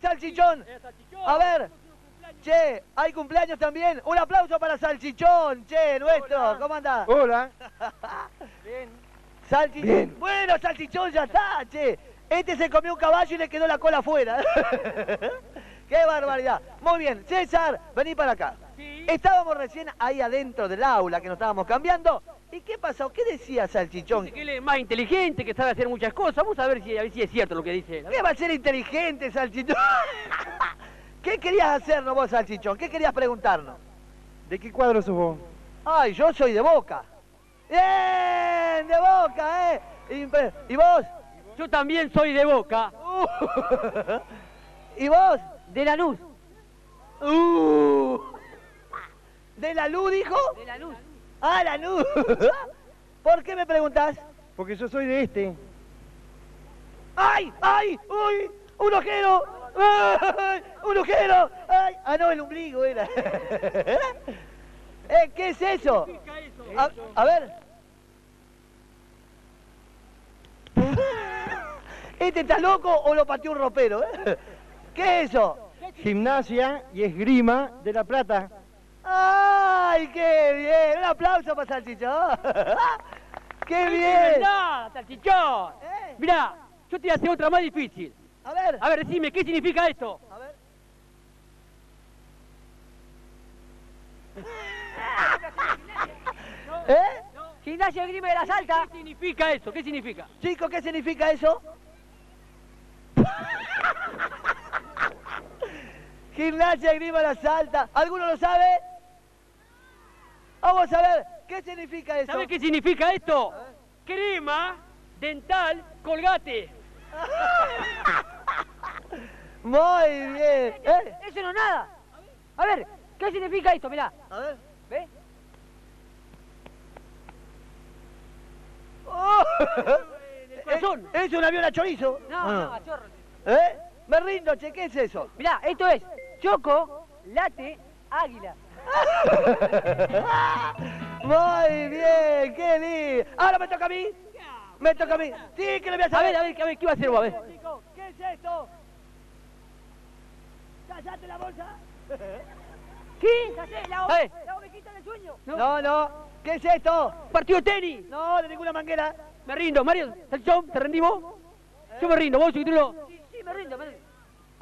Salchichón. A ver. Che, ¿hay cumpleaños también? Un aplauso para Salchichón, che, nuestro. ¿Cómo andás? Hola. Bien. Salchichón. Bueno, Salchichón ya está, che. Este se comió un caballo y le quedó la cola afuera. ¡Qué barbaridad! Muy bien, César, vení para acá. Estábamos recién ahí adentro del aula que nos estábamos cambiando. ¿Y qué pasó? ¿Qué decía Salchichón? Dice que él es más inteligente, que sabe hacer muchas cosas. Vamos a ver si, a ver si es cierto lo que dice él. ¿Qué va a ser inteligente, Salchichón? ¿Qué querías hacernos vos, Salchichón? ¿Qué querías preguntarnos? ¿De qué cuadro sos vos? Ay, yo soy de Boca. ¡Bien! De Boca, ¿eh? ¿Y vos? Yo también soy de Boca. ¿Y vos? De la luz. Uh. ¿De la luz, dijo? De la luz. Ah, la luz. ¿Por qué me preguntás? Porque yo soy de este. ¡Ay! ¡Ay! ¡Uy! ¡Un ojero! ¡Ay! ¡Un ojero! ¡Ay! Ah, no, el ombligo era. eh, ¿Qué es eso? A, a ver. ¿Este está loco o lo pateó un ropero? eh? ¿Qué es eso? Gimnasia y esgrima de La Plata. ¡Ay, qué bien! Un aplauso para Salchichón. ¡Qué bien! verdad, salchichón! ¿Eh? Mirá, yo te voy a hacer otra más difícil. A ver. A ver, decime, ¿qué significa esto? A ver. ¿Eh? Gimnasia Grima de la Salta. ¿Qué significa eso? ¿Qué significa? Chicos, ¿qué significa eso? Gimnasia Grima La Salta. ¿Alguno lo sabe? Vamos a ver, ¿qué significa eso? ¿Sabes qué significa esto? Crema dental colgate. Muy bien. ¿Eh? Eso no es nada. A ver, ¿qué significa esto? Mirá. A ver. ¿Ves? Oh. corazón. ¿Es, es un avión a chorizo? No, Ah. no, chorro. ¿Eh? Me rindo, che, ¿qué es eso? Mirá, esto es choco, late, águila. Muy bien, qué lindo. Ahora me toca a mí. Me toca a mí. Sí, que le voy a hacer. A ver, a ver, a ver, ¿qué va a hacer vos? A ver. ¿qué es esto? ¿Callate la bolsa? ¿Qué? La, A ver. la ovejita del sueño. No, no. ¿Qué es esto? Partido de tenis. No, de ninguna manguera. Me rindo, Mario. ¿te rendí vos? Yo me rindo, vos, chiquitulo. Sí, sí, me rindo, me rindo.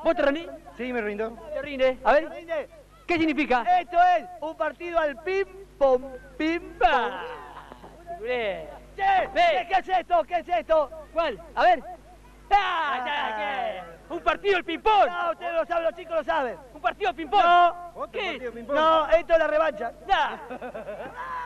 ¿Vos te rendís? Sí, me rindo. Te rinde. A ver, Rinde. ¿Qué significa? Esto es un partido al pim pom pim pam. Ah. Che, Ve. ¿qué es esto? ¿Qué es esto? ¿Cuál? A ver. ¡Ah! ¿qué? ¿Un partido al ping-pong? No, ustedes lo saben, los chicos lo saben. ¿Un partido al ping-pong? No. ¿Qué? ping-pong. No, esto es la revancha. Ya.